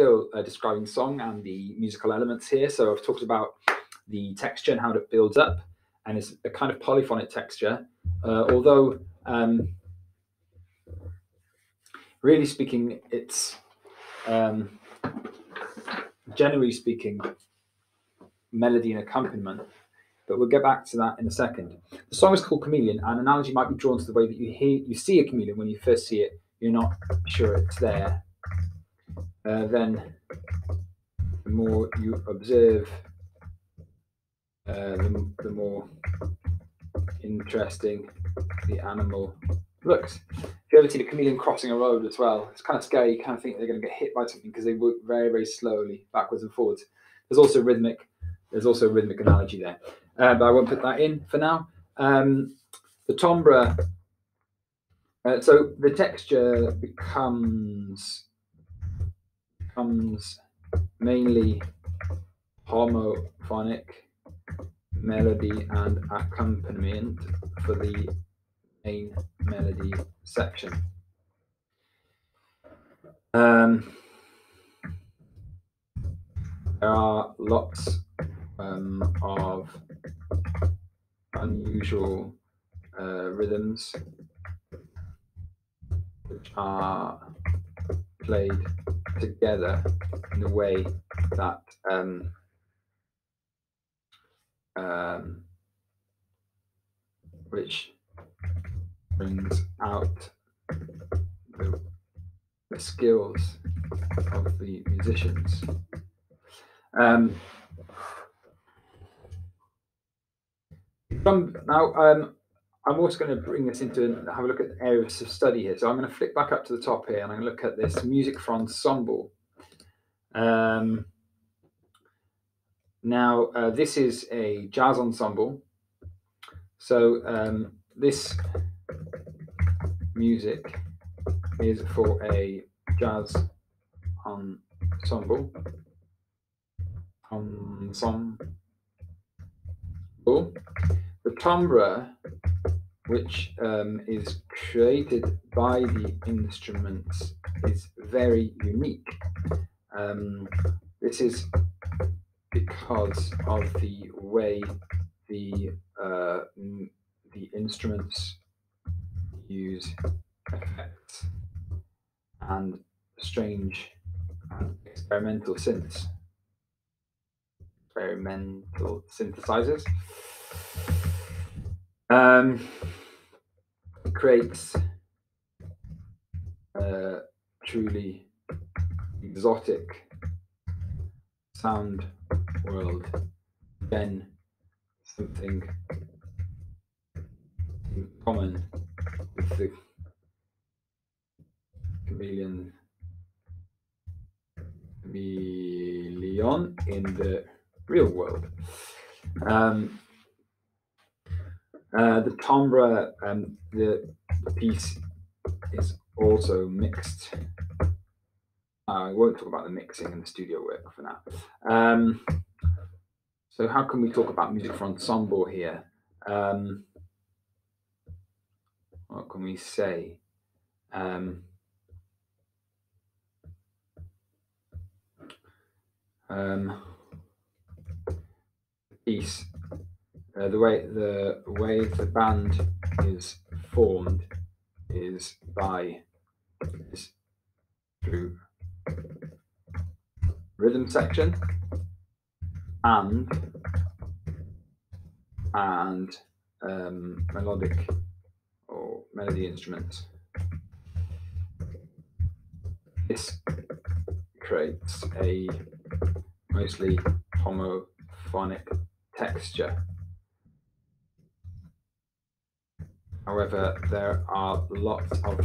still uh, describing song and the musical elements here. So I've talked about the texture and how it builds up, and it's a kind of polyphonic texture. Uh, although, um, really speaking, it's um, generally speaking melody and accompaniment. But we'll get back to that in a second. The song is called Chameleon. and analogy might be drawn to the way that you hear, you see a chameleon when you first see it. You're not sure it's there. Uh, then, the more you observe, uh, the, the more interesting the animal looks. If you ever see a chameleon crossing a road as well, it's kind of scary. You kind of think they're going to get hit by something because they work very, very slowly backwards and forwards. There's also rhythmic. There's also a rhythmic analogy there, uh, but I won't put that in for now. Um, the timbre. Uh, so the texture becomes becomes mainly homophonic melody and accompaniment for the main melody section. Um, there are lots um, of unusual uh, rhythms which are played together in a way that um, um, which brings out the, the skills of the musicians. Um, from now, um, I'm also going to bring this into have a look at the areas of study here. So I'm going to flick back up to the top here, and I'm going to look at this music for ensemble. Um, now, uh, this is a jazz ensemble. So um, this music is for a jazz ensemble. Ensemble. The timbre, which um, is created by the instruments, is very unique. Um, this is because of the way the uh, the instruments use effects and strange and experimental synths experimental synthesizers um, creates a truly exotic sound world then something in common with the chameleon chameleon in the real world. Um, uh, the timbre, um, the, piece is also mixed I won't talk about the mixing and the studio work for now. Um, so how can we talk about music for ensemble here? Um, what can we say? Um, um, piece, uh, the way the way the band is formed is by is through rhythm section and and um, melodic or melody instruments. This creates a mostly homophonic texture. However, there are lots of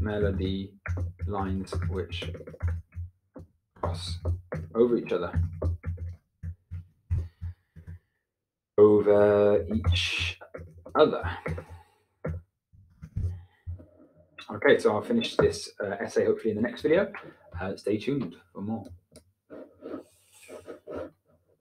melody lines which cross over each other. Over each other. Okay, so I'll finish this uh, essay hopefully in the next video. Uh, stay tuned for more.